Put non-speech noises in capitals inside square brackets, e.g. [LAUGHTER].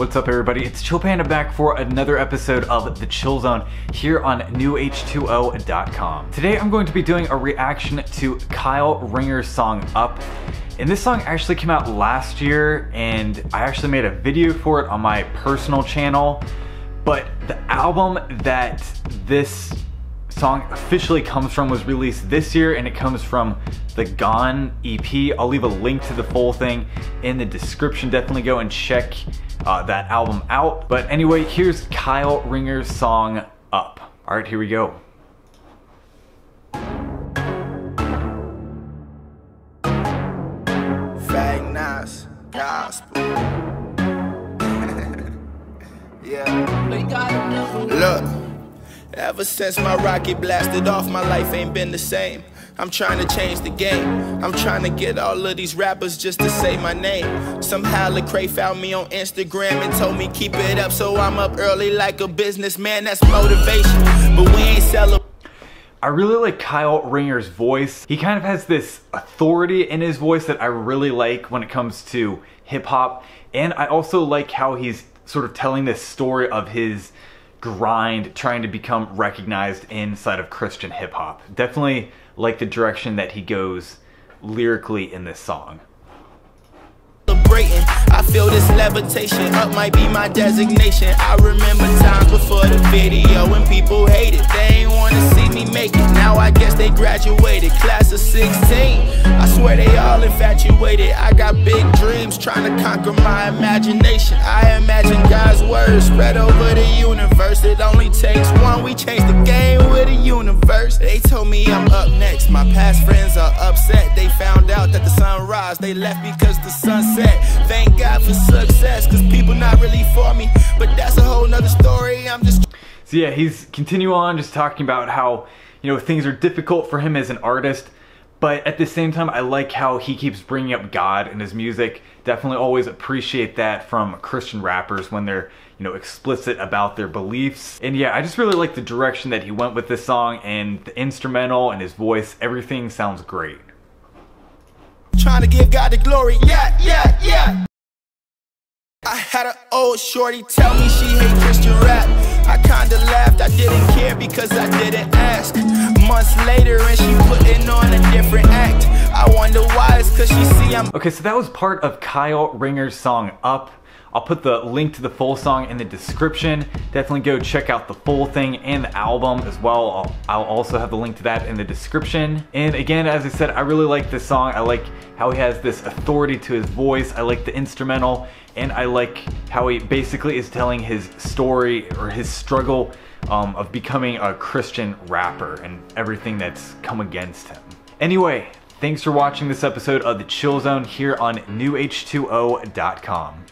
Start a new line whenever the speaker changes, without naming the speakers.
What's up everybody? It's Chill Panda back for another episode of The Chill Zone here on newh2o.com. Today I'm going to be doing a reaction to Kyle Ringer's song Up. And this song actually came out last year and I actually made a video for it on my personal channel. But the album that this song officially comes from was released this year and it comes from the Gone EP. I'll leave a link to the full thing in the description. Definitely go and check uh, that album out. But anyway, here's Kyle Ringer's song Up. All right, here we go.
Fag Nas, gospel. [LAUGHS] yeah. Look, ever since my rocket blasted off, my life ain't been the same. I'm trying to change the game. I'm trying to get all of these rappers just to say my name. Somehow Lecrae found me on Instagram and told me keep it up, so I'm up early like a businessman. That's motivation, but we ain't celebrating.
I really like Kyle Ringer's voice. He kind of has this authority in his voice that I really like when it comes to hip hop. And I also like how he's sort of telling this story of his grind trying to become recognized inside of Christian hip hop. Definitely like the direction that he goes lyrically in this song.
I feel this levitation up might be my designation. I remember times before the video when people hated. They ain't wanna see me make it. Now I guess they graduated. Class of 16. I swear they all infatuated. I got big dreams trying to conquer my imagination. I imagine God's words spread over universe. It only takes one. We change the game with the universe. They told me I'm up next. My past friends are upset. They found out that the sun rise. They left because the sun set. Thank God for success, cause people not really for me. But that's a whole nother story. I'm just.
So yeah, he's continue on just talking about how, you know, things are difficult for him as an artist. But at the same time, I like how he keeps bringing up God in his music. Definitely always appreciate that from Christian rappers when they're, you know, explicit about their beliefs. And yeah, I just really like the direction that he went with this song and the instrumental and his voice. Everything sounds great.
Trying to give God the glory, yeah, yeah, yeah. I had an old shorty tell me she hate Christian rap. I kinda laughed, I didn't care because I didn't. Months later and she putting on a different act. I wonder why, it's cause she see I'm-
Okay, so that was part of Kyle Ringer's song Up. I'll put the link to the full song in the description. Definitely go check out the full thing and the album as well. I'll, I'll, also have the link to that in the description. And again, as I said, I really like this song. I like how he has this authority to his voice. I like the instrumental and I like how he basically is telling his story or his struggle um, of becoming a Christian rapper and everything that's come against him. Anyway, thanks for watching this episode of The Chill Zone here on newh2o.com.